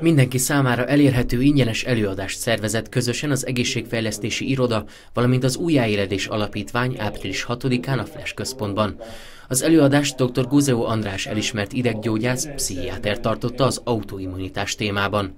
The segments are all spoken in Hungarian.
Mindenki számára elérhető ingyenes előadást szervezett közösen az Egészségfejlesztési Iroda, valamint az Újjáéledés Alapítvány április 6-án a Flash központban. Az előadást dr. Guzeó András elismert ideggyógyász, pszichiáter tartotta az autoimmunitás témában.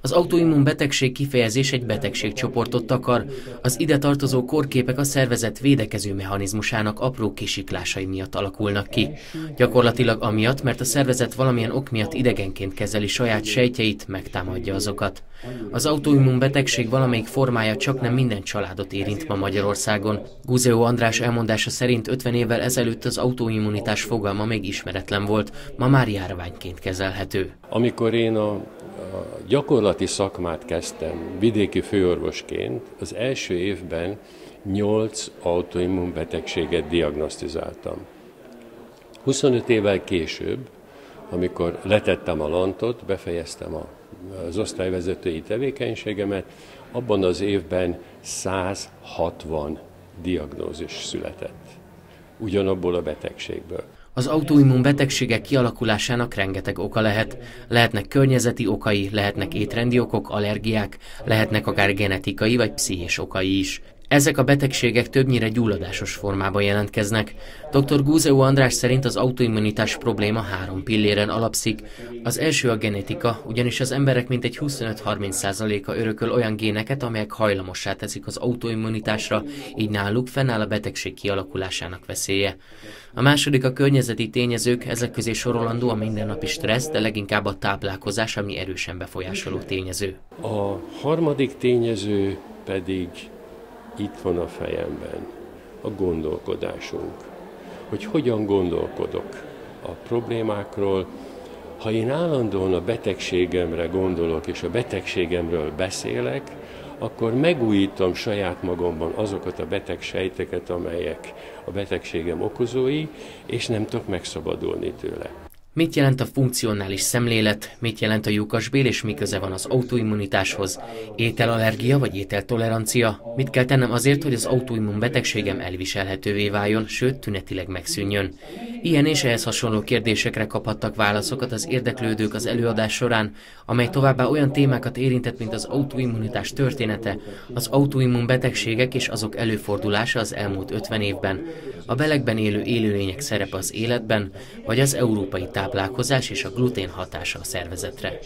Az autoimmun betegség kifejezés egy betegségcsoportot takar, az ide tartozó korképek a szervezet védekező mechanizmusának apró kisiklásai miatt alakulnak ki. Gyakorlatilag amiatt, mert a szervezet valamilyen ok miatt idegenként kezeli saját sejtjeit, megtámadja azokat. Az autoimmun betegség valamelyik formája csak nem minden családot érint ma Magyarországon. Guzeó András elmondása szerint 50 évvel ezelőtt az autoimmunitás fogalma még ismeretlen volt, ma már járványként kezelhető. Amikor én a gyakorlati szakmát kezdtem vidéki főorvosként, az első évben 8 autoimmunbetegséget diagnosztizáltam. 25 évvel később, amikor letettem a lantot, befejeztem az osztályvezetői tevékenységemet, abban az évben 160 diagnózis született. Ugyanabból a betegségből. Az autoimmun betegségek kialakulásának rengeteg oka lehet. Lehetnek környezeti okai, lehetnek étrendi okok, allergiák, lehetnek akár genetikai vagy pszichés okai is. Ezek a betegségek többnyire gyulladásos formában jelentkeznek. Dr. Gúzeó András szerint az autoimmunitás probléma három pilléren alapszik. Az első a genetika, ugyanis az emberek mintegy 25-30%-a örököl olyan géneket, amelyek hajlamossá teszik az autoimmunitásra, így náluk fennáll a betegség kialakulásának veszélye. A második a környezeti tényezők, ezek közé sorolandó a mindennapi stressz, de leginkább a táplálkozás, ami erősen befolyásoló tényező. A harmadik tényező pedig itt van a fejemben, a gondolkodásunk. Hogy hogyan gondolkodok a problémákról, ha én állandóan a betegségemre gondolok, és a betegségemről beszélek, akkor megújítom saját magamban azokat a betegsejteket, amelyek a betegségem okozói, és nem tudok megszabadulni tőle. Mit jelent a funkcionális szemlélet, mit jelent a lyukasbél és mi köze van az autoimmunitáshoz? Ételallergia vagy ételtolerancia? Mit kell tennem azért, hogy az autoimmun betegségem elviselhetővé váljon, sőt tünetileg megszűnjön? Ilyen és ehhez hasonló kérdésekre kaphattak válaszokat az érdeklődők az előadás során, amely továbbá olyan témákat érintett, mint az autoimmunitás története, az autoimmun betegségek és azok előfordulása az elmúlt 50 évben, a belegben élő élőlények szerepe az életben, vagy az európai táplálkozás és a glutén hatása a szervezetre.